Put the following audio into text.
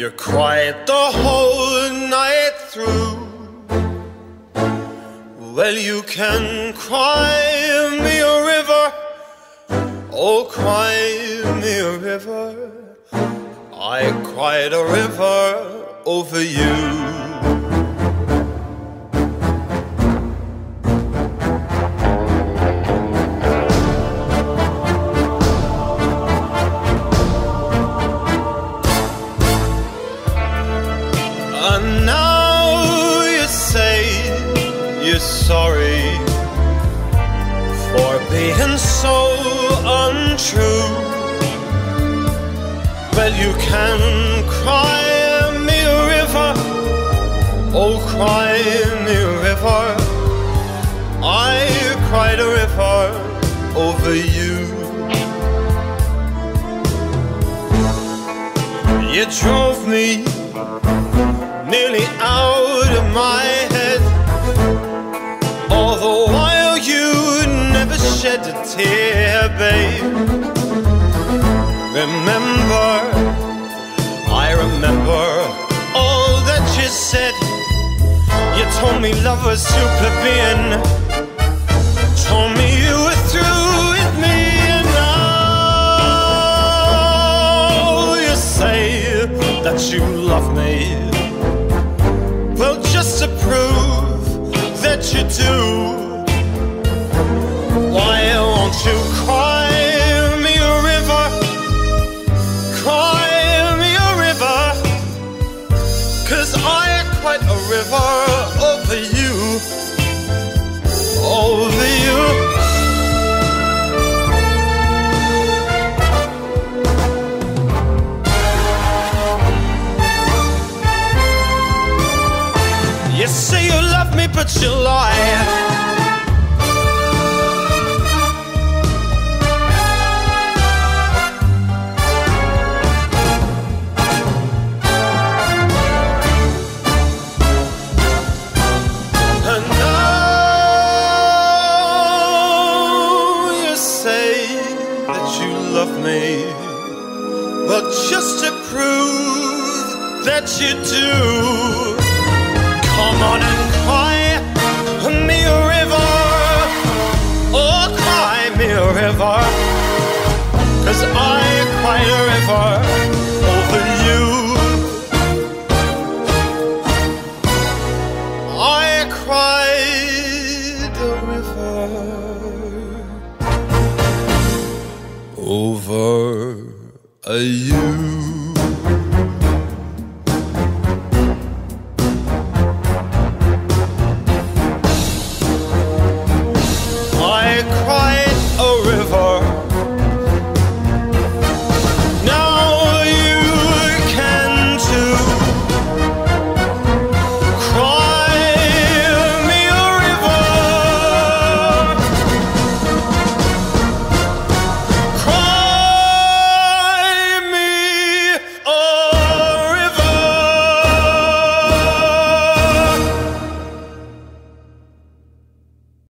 You cried the whole night through. Well, you can cry me a river. Oh, cry me a river. I cried a river over you. You're sorry for being so untrue. Well, you can cry me a river, oh, cry me a river. I cried a river over you. You drove me nearly out of my shed a tear, babe. Remember, I remember all that you said. You told me love was superbeing. Told me you were through with me, and now you say that you love me. Well, just to prove that you do, Cried a river over you, over you. You say you love me, but you lie. You love me, but just to prove that you do. Come on and cry me a river. Oh, cry me a river. Cause I cried a river over you. I cried over a you.